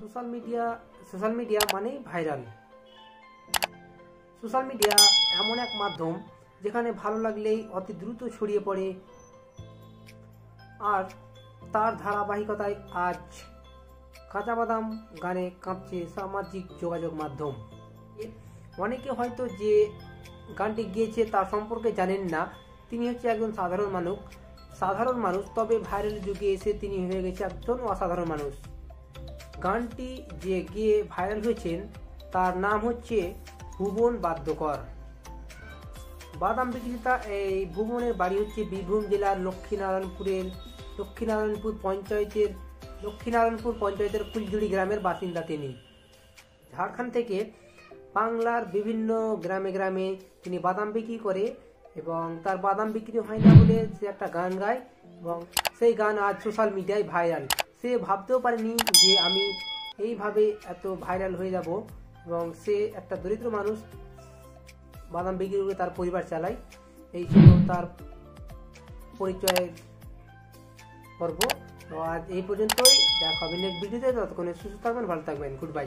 Social media social media মানেই viral. Social media এমন এক মাধ্যম যেখানে ভালো লাগলেই অতি দ্রুত ছড়িয়ে পড়ে। আর তার ধারাবাহিকতায় আজ কাঁচা বাদাম গানে কাঁপছে সামাজিক যোগাযোগ মাধ্যম। অনেকে হয়তো যে গানটি গিয়েছে তার সম্পর্কে জানেন না, তিনি হচ্ছে একজন সাধারণ মানুষ। সাধারণ মানুষ, তবে ভাইরাল যুগে এসে তিনি হয়ে গেছে একজন অসাধারণ মানুষ। গানটি যে গিয়ে ভাইরাল হয়েছেন, তার নাম হচ্ছে ভুবন বাদ্যকর। বাদাম বিক্রেতা এই ভুবনের বাড়ি হচ্ছে বীরভূম জেলার লক্ষ্মীনারায়ণপুরের, লক্ষ্মীনারায়ণপুর পঞ্চায়েতের লক্ষ্মীনারায়ণপুর পঞ্চায়েতের ফুলজুড়ি গ্রামের বাসিন্দা তিনি। ঝাড়খণ্ড থেকে বাংলার বিভিন্ন গ্রামে গ্রামে তিনি বাদাম বিক্রি করে এবং তার বাদাম বিক্রি হয় না বলে সে একটা গান গায় এবং সেই গান আজ সোশ্যাল মিডিয়ায় ভাইরাল সে ভাবতেও পারেনি যে আমি এইভাবে এত ভাইরাল হয়ে যাব এবং সে একটা দরিদ্র মানুষ বাদাম বিক্রি করে তার পরিবার চালায়। এই জন্য তার পরিচয় করব আজ এই পর্যন্তই। দেখা হবে নেক্সট ভিডিওতে ততক্ষণে সুস্থ থাকবেন, ভালো থাকবেন। Good bye